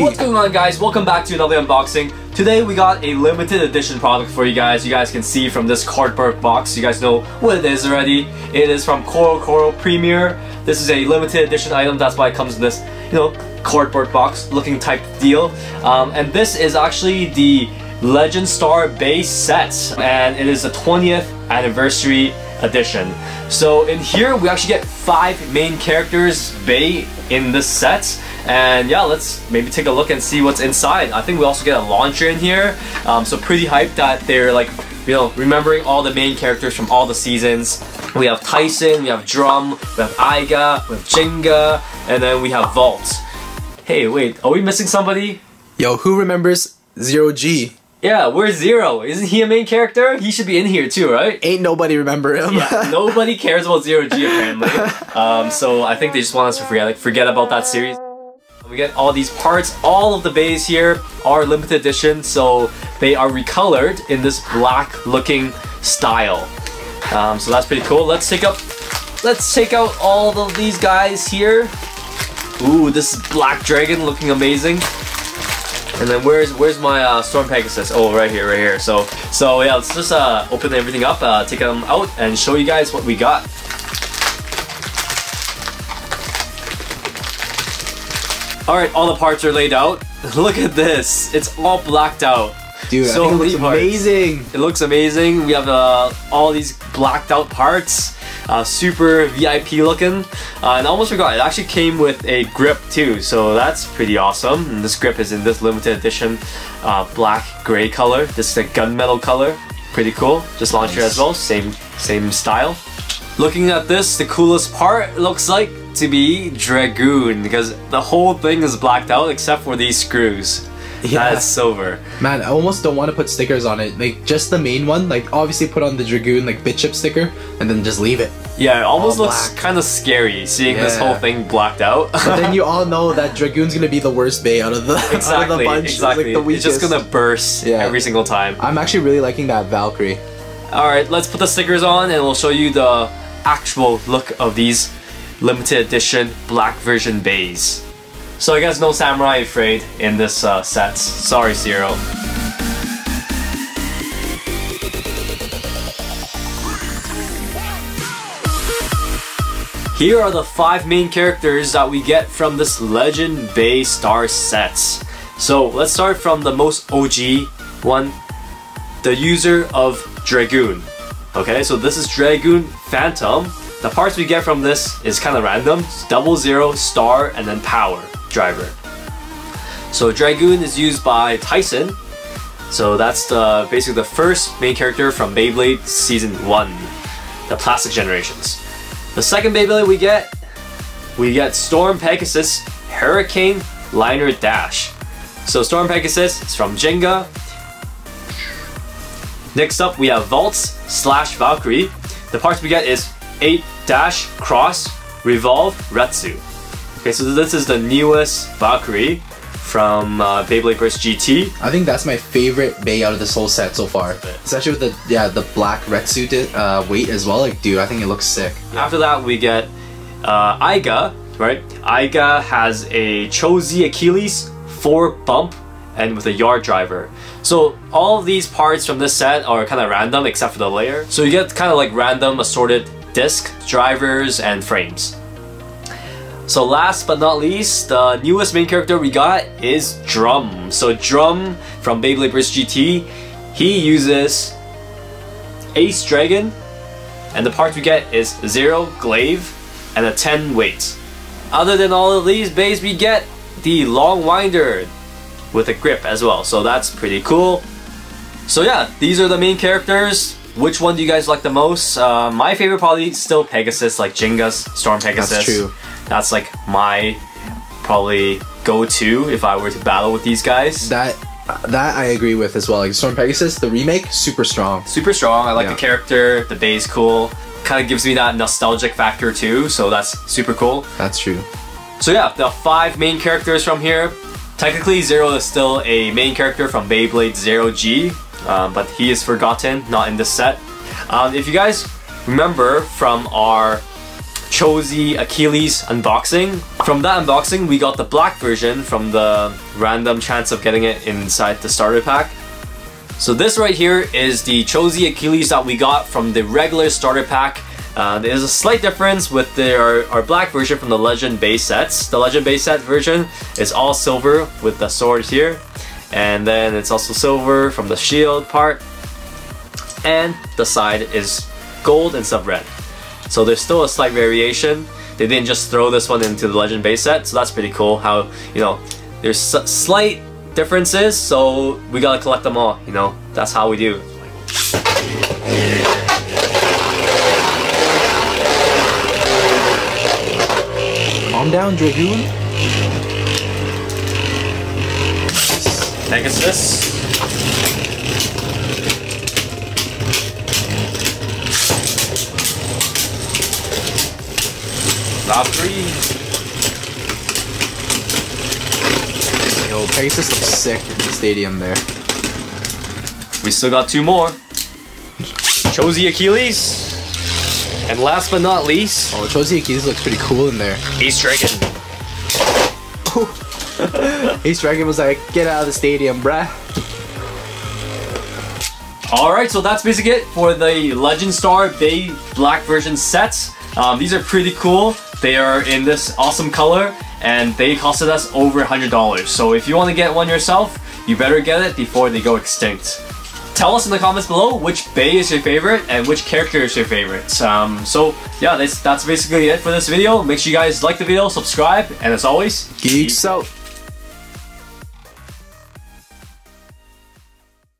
What's going on guys? Welcome back to another unboxing. Today we got a limited edition product for you guys. You guys can see from this cardboard box. You guys know what it is already. It is from CoroCoro Premier. This is a limited edition item. That's why it comes in this, you know, cardboard box looking type deal. Um, and this is actually the Legend Star Bey set. And it is the 20th anniversary edition. So in here we actually get five main characters Bey in this set and yeah let's maybe take a look and see what's inside. I think we also get a launcher in here um, so pretty hyped that they're like you know remembering all the main characters from all the seasons. We have Tyson, we have Drum, we have Aiga, we have Gingka, and then we have Valt. Hey wait are we missing somebody? Yo, who remembers Zero G? Yeah, where's Zero? Isn't he a main character? He should be in here too, right? Ain't nobody remember him. yeah, nobody cares about Zero G apparently. Um, so I think they just want us to forget, like, forget about that series. We get all these parts. All of the beys here are limited edition, so they are recolored in this black looking style. Um, so that's pretty cool. Let's take up, let's take out all of these guys here. Ooh, this is Black Dragon looking amazing. And then where's where's my uh, Storm Pegasus? Oh, right here, right here. So so yeah, let's just uh, open everything up, uh, take them out, and show you guys what we got. All right, all the parts are laid out. Look at this. It's all blacked out. Dude, so I think it looks parts. amazing. It looks amazing. We have uh, all these blacked out parts. Uh, super VIP looking. Uh, and I almost forgot, it actually came with a grip too, so that's pretty awesome. And this grip is in this limited edition uh, black gray color. This is a gunmetal color. Pretty cool. Just launcher nice. as well, same, same style. Looking at this, the coolest part looks like to be Dragoon because the whole thing is blacked out except for these screws. Yeah. That's silver. Man, I almost don't want to put stickers on it. Like, just the main one. Like, obviously put on the Dragoon, like, bit chip sticker, and then just leave it. Yeah, it almost all looks kind of scary seeing yeah. this whole thing blacked out. but then you all know that Dragoon's gonna be the worst bey out of the, exactly, out of the bunch. Exactly, like It's just gonna burst yeah. every single time. I'm actually really liking that Valkyrie. Alright, let's put the stickers on and we'll show you the actual look of these limited edition black version beys. So I guess no Samurai Ifraid in this uh, set. Sorry, Zero. Here are the five main characters that we get from this Legend Bey Star sets. So let's start from the most OG one, the user of Dragoon. Okay, so this is Dragoon Phantom. The parts we get from this is kind of random. It's double zero, star, and then power driver. So Dragoon is used by Tyson. So that's the basically the first main character from Beyblade Season 1, the Plastic Generations. The second Beyblade we get, we get Storm Pegasus Hurricane Liner Dash. So Storm Pegasus is from Gingka. Next up we have Valt's slash Valkyrie. The parts we get is 8 Dash, Cross, Revolve, Retsu. Okay, so this is the newest Valkyrie from uh, Beyblade Burst GT. I think that's my favorite Bey out of this whole set so far. Especially with the yeah the black Retsu uh, weight as well. Like, dude, I think it looks sick. After that, we get uh, Aiga, right? Aiga has a Cho-Z Achilles 4 bump and with a yard driver. So all of these parts from this set are kind of random except for the layer. So you get kind of like random assorted disc, drivers, and frames. So last but not least, the newest main character we got is Drum. So Drum from Beyblade Burst GT, he uses Ace Dragon, and the parts we get is Zero, Glaive, and a 10 weight. Other than all of these beys, we get the Long Winder with a grip as well, so that's pretty cool. So yeah, these are the main characters. Which one do you guys like the most? Uh, my favorite probably still Pegasus, like Gingka's Storm Pegasus. That's true. That's like my probably go-to if I were to battle with these guys. That that I agree with as well. Like Storm Pegasus, the remake, super strong. Super strong. I like yeah. the character. The bey's cool. Kind of gives me that nostalgic factor too. So that's super cool. That's true. So yeah, the five main characters from here. Technically, Zero is still a main character from Beyblade Zero G, um, but he is forgotten, not in this set. Um, if you guys remember from our Cho-Z Achilles unboxing. From that unboxing, we got the black version from the random chance of getting it inside the starter pack. So this right here is the Cho-Z Achilles that we got from the regular starter pack. Uh, there's a slight difference with the, our, our, black version from the Legend Bey sets. The Legend Bey set version is all silver with the sword here. And then it's also silver from the shield part. And the side is gold instead of red. So there's still a slight variation. They didn't just throw this one into the Legend Bey set, so that's pretty cool how, you know, there's slight differences, so we gotta collect them all, you know? That's how we do. Calm down, Dragoon. Pegasus. Valkyrie. Yo, Pegasus looks sick in the stadium there. We still got two more. Cho-Z Achilles. And last but not least... Oh, Cho-Z Achilles looks pretty cool in there. Ace Dragon. Ace Dragon was like, get out of the stadium, bruh. Alright, so that's basically it for the Legend Star Bey Black version sets. Um, these are pretty cool. They are in this awesome color and they costed us over $100. So if you want to get one yourself, you better get it before they go extinct. Tell us in the comments below which Bey is your favorite and which character is your favorite. Um, so yeah, that's, that's basically it for this video. Make sure you guys like the video, subscribe, and as always, geeks out.